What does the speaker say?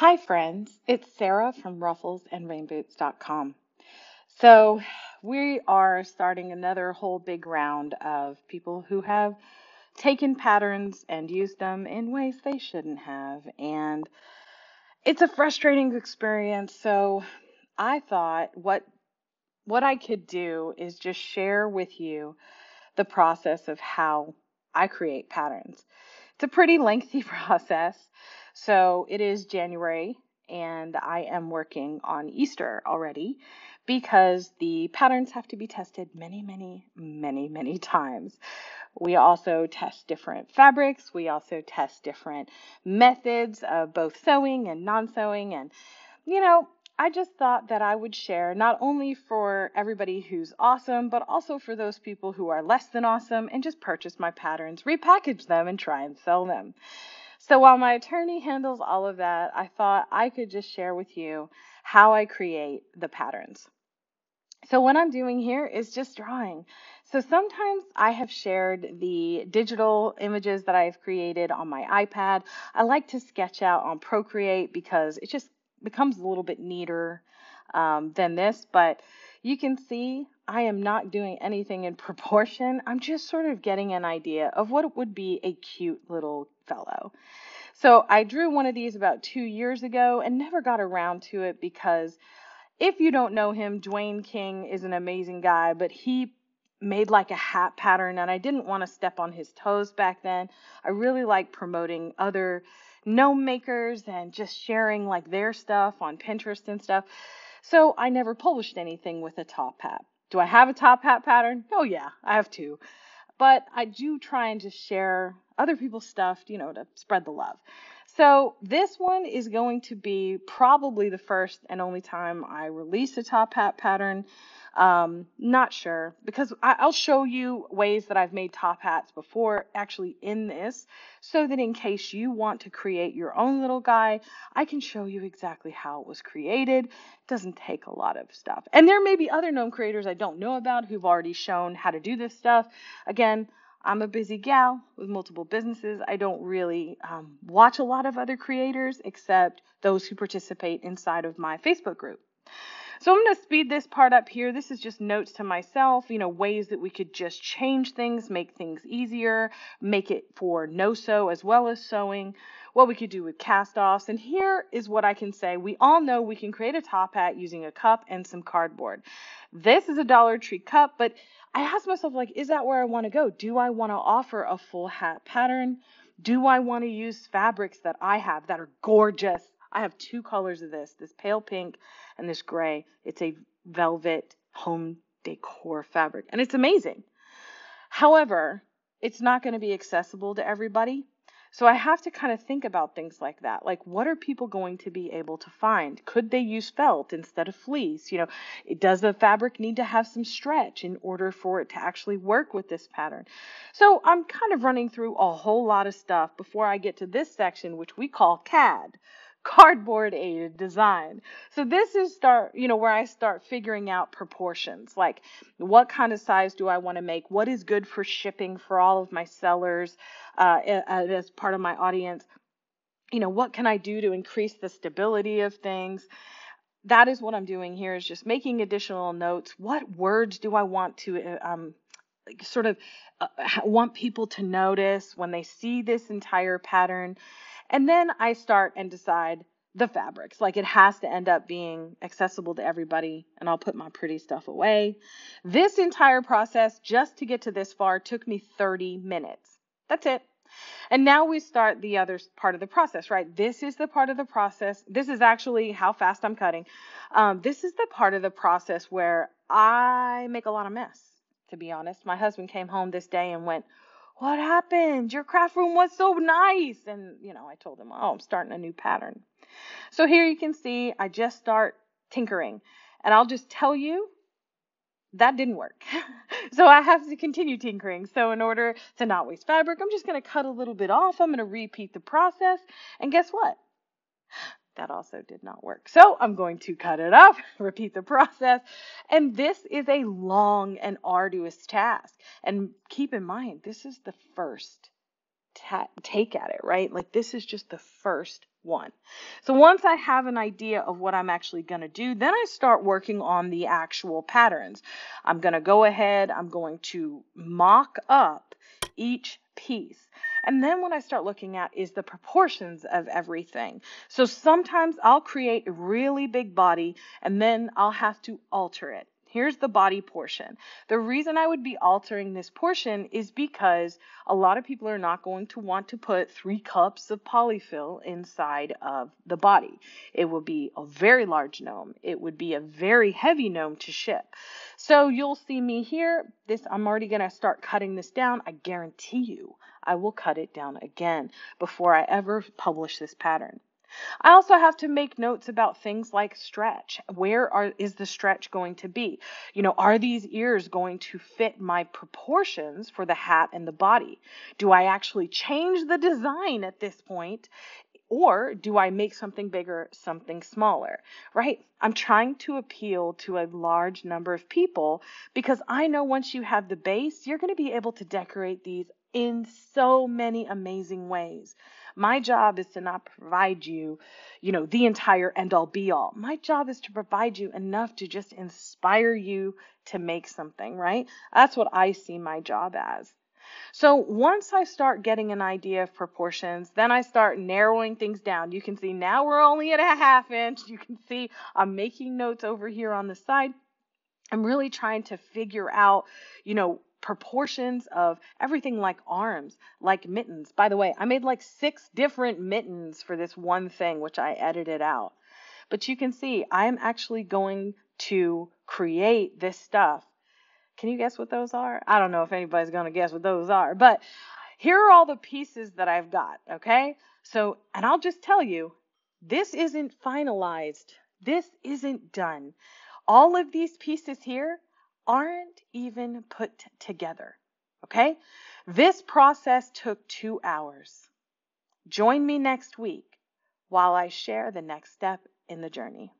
Hi, friends. It's Sarah from ruffles and rufflesandrainboots.com. So, we are starting another whole big round of people who have taken patterns and used them in ways they shouldn't have. And it's a frustrating experience. So, I thought what what I could do is just share with you the process of how I create patterns. It's a pretty lengthy process. So it is January and I am working on Easter already because the patterns have to be tested many, many, many, many times. We also test different fabrics. We also test different methods of both sewing and non sewing. And, you know, I just thought that I would share not only for everybody who's awesome, but also for those people who are less than awesome and just purchase my patterns, repackage them, and try and sell them. So while my attorney handles all of that, I thought I could just share with you how I create the patterns. So what I'm doing here is just drawing. So sometimes I have shared the digital images that I've created on my iPad. I like to sketch out on Procreate because it just becomes a little bit neater um, than this, but you can see I am not doing anything in proportion. I'm just sort of getting an idea of what would be a cute little fellow. So I drew one of these about two years ago and never got around to it because if you don't know him, Dwayne King is an amazing guy, but he made like a hat pattern and I didn't want to step on his toes back then. I really like promoting other gnome makers and just sharing like their stuff on Pinterest and stuff. So I never published anything with a top hat. Do I have a top hat pattern? Oh yeah, I have two. But I do try and just share other people's stuff, you know, to spread the love. So this one is going to be probably the first and only time I release a top hat pattern. Um, not sure because I, I'll show you ways that I've made top hats before actually in this so that in case you want to create your own little guy, I can show you exactly how it was created. It doesn't take a lot of stuff. And there may be other gnome creators I don't know about who've already shown how to do this stuff. Again, I'm a busy gal with multiple businesses. I don't really um, watch a lot of other creators except those who participate inside of my Facebook group. So I'm going to speed this part up here. This is just notes to myself, you know, ways that we could just change things, make things easier, make it for no sew as well as sewing, what we could do with cast offs. And here is what I can say. We all know we can create a top hat using a cup and some cardboard. This is a Dollar Tree cup, but I asked myself, like, is that where I want to go? Do I want to offer a full hat pattern? Do I want to use fabrics that I have that are gorgeous? I have two colors of this, this pale pink and this gray. It's a velvet home decor fabric and it's amazing. However, it's not going to be accessible to everybody. So I have to kind of think about things like that. Like, what are people going to be able to find? Could they use felt instead of fleece? You know, does the fabric need to have some stretch in order for it to actually work with this pattern? So I'm kind of running through a whole lot of stuff before I get to this section, which we call CAD, cardboard aided design. So this is start, you know, where I start figuring out proportions. Like what kind of size do I want to make? What is good for shipping for all of my sellers uh, as part of my audience? You know, what can I do to increase the stability of things? That is what I'm doing here is just making additional notes. What words do I want to uh, um, sort of uh, want people to notice when they see this entire pattern? And then I start and decide the fabrics. Like it has to end up being accessible to everybody, and I'll put my pretty stuff away. This entire process, just to get to this far, took me 30 minutes. That's it. And now we start the other part of the process, right? This is the part of the process. This is actually how fast I'm cutting. Um, this is the part of the process where I make a lot of mess, to be honest. My husband came home this day and went, what happened? Your craft room was so nice. And, you know, I told him, oh, I'm starting a new pattern. So here you can see I just start tinkering. And I'll just tell you that didn't work. so I have to continue tinkering. So in order to not waste fabric, I'm just going to cut a little bit off. I'm going to repeat the process. And guess what? That also did not work. So I'm going to cut it up, repeat the process. And this is a long and arduous task. And keep in mind, this is the first ta- take at it, right? Like this is just the first one. So once I have an idea of what I'm actually going to do, then I start working on the actual patterns. I'm going to go ahead, I'm going to mock up each piece. And then what I start looking at is the proportions of everything. So sometimes I'll create a really big body and then I'll have to alter it. Here's the body portion. The reason I would be altering this portion is because a lot of people are not going to want to put three cups of polyfill inside of the body. It will be a very large gnome. It would be a very heavy gnome to ship. So you'll see me here. This I'm already going to start cutting this down. I guarantee you I will cut it down again before I ever publish this pattern. I also have to make notes about things like stretch. Where are, is the stretch going to be? You know, are these ears going to fit my proportions for the hat and the body? Do I actually change the design at this point? Or do I make something bigger, something smaller, right? I'm trying to appeal to a large number of people because I know once you have the base, you're going to be able to decorate these in so many amazing ways. My job is to not provide you, you know, the entire end all be all. My job is to provide you enough to just inspire you to make something, right? That's what I see my job as. So once I start getting an idea of proportions, then I start narrowing things down. You can see now we're only at a half inch. You can see I'm making notes over here on the side. I'm really trying to figure out, you know, proportions of everything like arms, like mittens. By the way, I made like six different mittens for this one thing, which I edited out. But you can see I'm actually going to create this stuff. Can you guess what those are? I don't know if anybody's going to guess what those are, but here are all the pieces that I've got, okay? So, and I'll just tell you, this isn't finalized. This isn't done. All of these pieces here aren't even put together. Okay? This process took two hours. Join me next week while I share the next step in the journey.